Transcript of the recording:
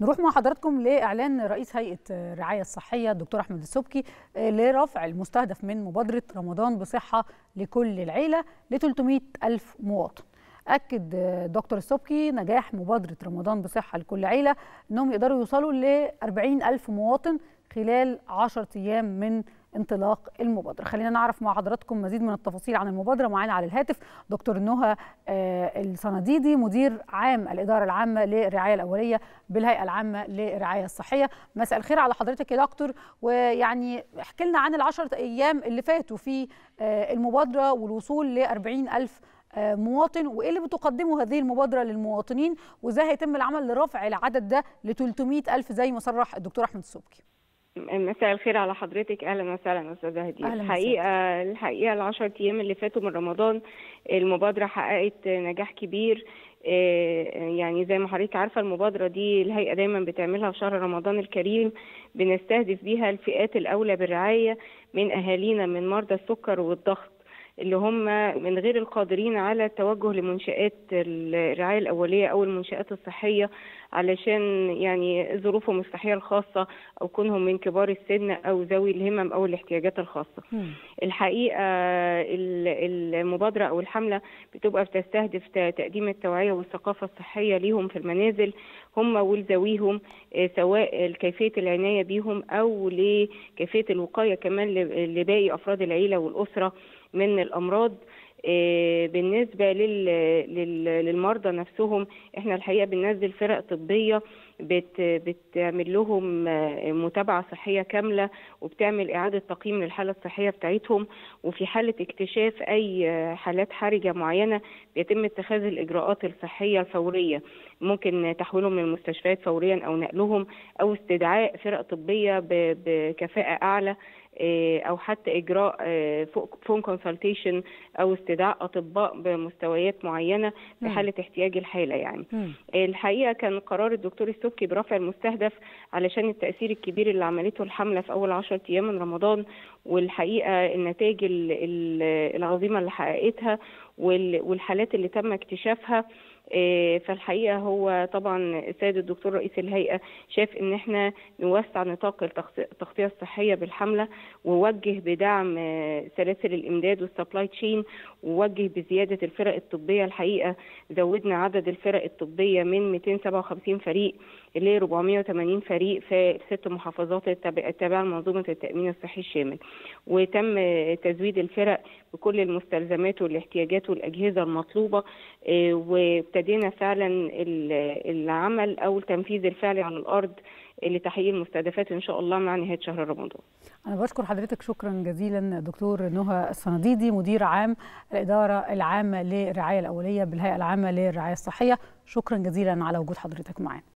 نروح مع حضراتكم لإعلان رئيس هيئة الرعاية الصحية الدكتور أحمد السبكي لرفع المستهدف من مبادرة رمضان بصحة لكل العيلة ل 300 ألف مواطن. أكد دكتور السبكي نجاح مبادرة رمضان بصحة لكل عيلة إنهم يقدروا يوصلوا ل 40 ألف مواطن خلال 10 أيام من انطلاق المبادرة. خلينا نعرف مع حضراتكم مزيد من التفاصيل عن المبادرة. معانا على الهاتف دكتور نهى الصناديدي مدير عام الإدارة العامة للرعاية الأولية بالهيئة العامة للرعاية الصحية. مساء الخير على حضرتك يا دكتور. ويعني احكي لنا عن العشر أيام اللي فاتوا في المبادرة والوصول ل 40 ألف مواطن وإيه اللي بتقدمه هذه المبادرة للمواطنين وإزاي هيتم العمل لرفع العدد ده ل 300 ألف زي ما صرح الدكتور أحمد السبكي. مساء الخير على حضرتك. أهلا وسهلا أستاذة هدية. الحقيقة الحقيقة العشر أيام اللي فاتوا من رمضان المبادرة حققت نجاح كبير. يعني زي ما حضرتك عارفة المبادرة دي الهيئة دايما بتعملها في شهر رمضان الكريم. بنستهدف بيها الفئات الأولى بالرعاية من أهالينا من مرضى السكر والضغط. اللي هم من غير القادرين على التوجه لمنشآت الرعاية الأولية أو المنشآت الصحية علشان يعني ظروفهم الصحية الخاصة أو كونهم من كبار السن أو ذوي الهمم أو الاحتياجات الخاصة. الحقيقة المبادرة أو الحملة بتبقى بتستهدف تقديم التوعية والثقافة الصحية ليهم في المنازل هم ولذويهم سواء كيفية العناية بيهم أو لكيفية الوقاية كمان لباقي أفراد العيلة والأسرة من الأمراض بالنسبة للمرضى نفسهم إحنا الحقيقة بننزل فرق طبية بت بتعمل لهم متابعة صحية كاملة وبتعمل إعادة تقييم للحالة الصحية بتاعتهم. وفي حالة اكتشاف أي حالات حرجة معينة بيتم اتخاذ الإجراءات الصحية الفورية. ممكن تحويلهم من المستشفيات فوريا أو نقلهم أو استدعاء فرق طبية بكفاءة أعلى. أو حتى إجراء phone consultation أو استدعاء أطباء بمستويات معينة في حالة احتياج الحالة يعني. الحقيقة كان قرار الدكتور السبكي برفع المستهدف علشان التأثير الكبير اللي عملته الحملة في أول 10 أيام من رمضان والحقيقة النتائج العظيمة اللي حققتها والحالات اللي تم اكتشافها فالحقيقة هو طبعا السيد الدكتور رئيس الهيئة شاف إن إحنا نوسع نطاق التغطية الصحية بالحملة ووجه بدعم سلاسل الإمداد وال supply chain ووجه بزيادة الفرق الطبية. الحقيقة زودنا عدد الفرق الطبية من 257 فريق ل 480 فريق في ست محافظات التابعه لمنظومة التأمين الصحي الشامل. وتم تزويد الفرق بكل المستلزمات والاحتياجات والأجهزة المطلوبة. وابتدينا فعلا العمل أو التنفيذ الفعلي على الأرض لتحقيق المستهدفات إن شاء الله مع نهاية شهر رمضان. أنا بشكر حضرتك شكرا جزيلا دكتور نهى الصناديدي مدير عام الإدارة العامة للرعاية الأولية بالهيئة العامة للرعاية الصحية، شكرا جزيلا على وجود حضرتك معانا.